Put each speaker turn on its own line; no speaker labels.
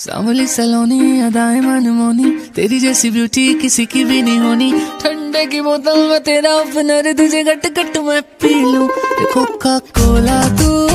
सांवली सलोनी, अदाए मनमोनी, तेरी जैसी ब्यूटी किसी की भी नहीं होनी। ठंडे की बोतल में तेरा ओपनर तुझे गट गट मैं पी लूँ। कोका कोला तू।